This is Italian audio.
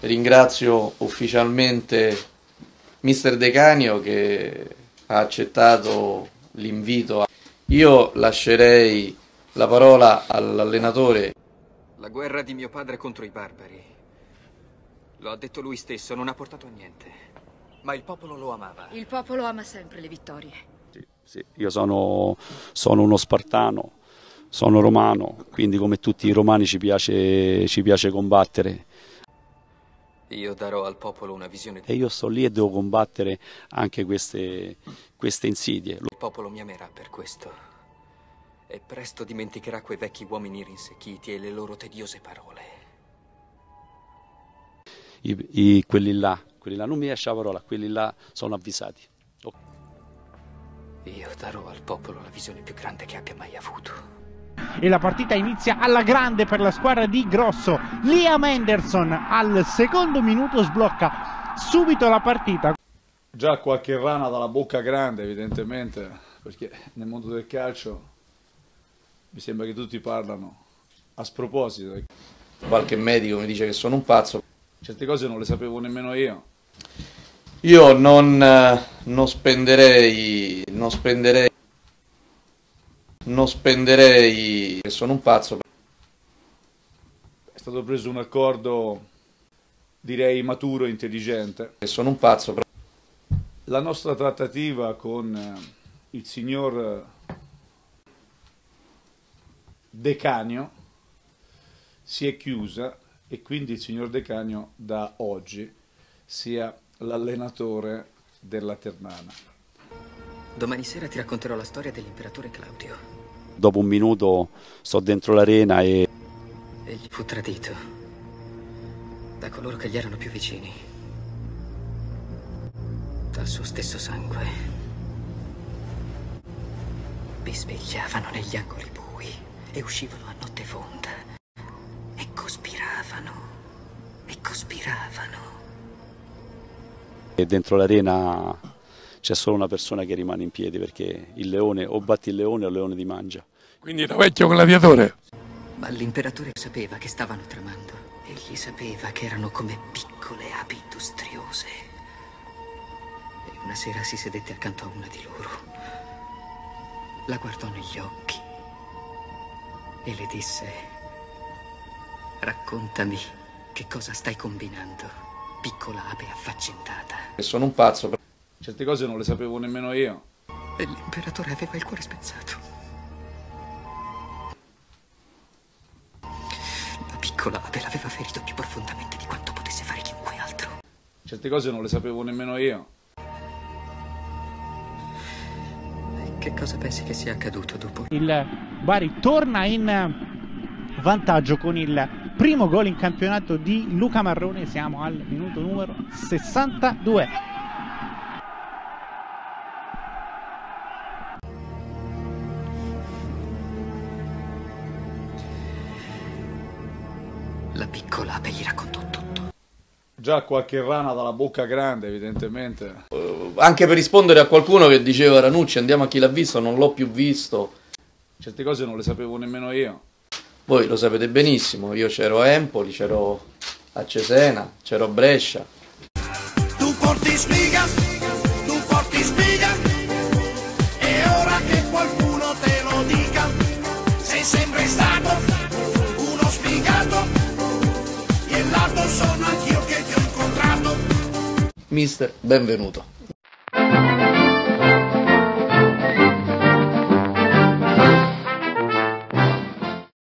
ringrazio ufficialmente mister De Canio che ha accettato l'invito. Io lascerei la parola all'allenatore. La guerra di mio padre contro i barbari. Lo ha detto lui stesso, non ha portato a niente. Ma il popolo lo amava. Il popolo ama sempre le vittorie. Sì, sì. Io sono, sono, uno spartano, sono romano, quindi come tutti i romani ci piace, ci piace combattere. Io darò al popolo una visione E io sto lì e devo combattere anche queste, queste insidie. Il popolo mi amerà per questo. E presto dimenticherà quei vecchi uomini rinsecchiti e le loro tediose parole. I, i, quelli là, quelli là, non mi esce la parola, quelli là sono avvisati. Oh. Io darò al popolo la visione più grande che abbia mai avuto e la partita inizia alla grande per la squadra di Grosso. Liam Anderson al secondo minuto sblocca subito la partita. Già qualche rana dalla bocca grande evidentemente, perché nel mondo del calcio mi sembra che tutti parlano a sproposito. Qualche medico mi dice che sono un pazzo. Certe cose non le sapevo nemmeno io. Io non, non spenderei, non spenderei non spenderei, sono un pazzo. È stato preso un accordo, direi, maturo e intelligente. Sono un pazzo. La nostra trattativa con eh, il signor Decanio si è chiusa e quindi il signor Decanio da oggi sia l'allenatore della Ternana. Domani sera ti racconterò la storia dell'imperatore Claudio. Dopo un minuto sto dentro l'arena e... Egli fu tradito da coloro che gli erano più vicini, dal suo stesso sangue. Bisbigliavano negli angoli bui e uscivano a notte fonda e cospiravano e cospiravano. E dentro l'arena c'è solo una persona che rimane in piedi perché il leone o batti il leone o il leone ti mangia. Quindi da vecchio gladiatore. Ma l'imperatore sapeva che stavano tramando. Egli sapeva che erano come piccole api industriose. E una sera si sedette accanto a una di loro. La guardò negli occhi e le disse, raccontami che cosa stai combinando, piccola ape affaccendata. Sono un pazzo. Certe cose non le sapevo nemmeno io. E l'imperatore aveva il cuore spezzato. La piccola ape l'aveva ferito più profondamente di quanto potesse fare chiunque altro. Certe cose non le sapevo nemmeno io. Che cosa pensi che sia accaduto dopo? Il Bari torna in vantaggio con il primo gol in campionato di Luca Marrone. Siamo al minuto numero 62. La piccola ape gli raccontò tutto. Già qualche rana dalla bocca grande, evidentemente. Uh, anche per rispondere a qualcuno che diceva Ranucci andiamo a chi l'ha visto, non l'ho più visto. Certe cose non le sapevo nemmeno io. Voi lo sapete benissimo, io c'ero a Empoli, c'ero a Cesena, c'ero a Brescia. Tu porti spiga, tu porti spiga, Mister, benvenuto.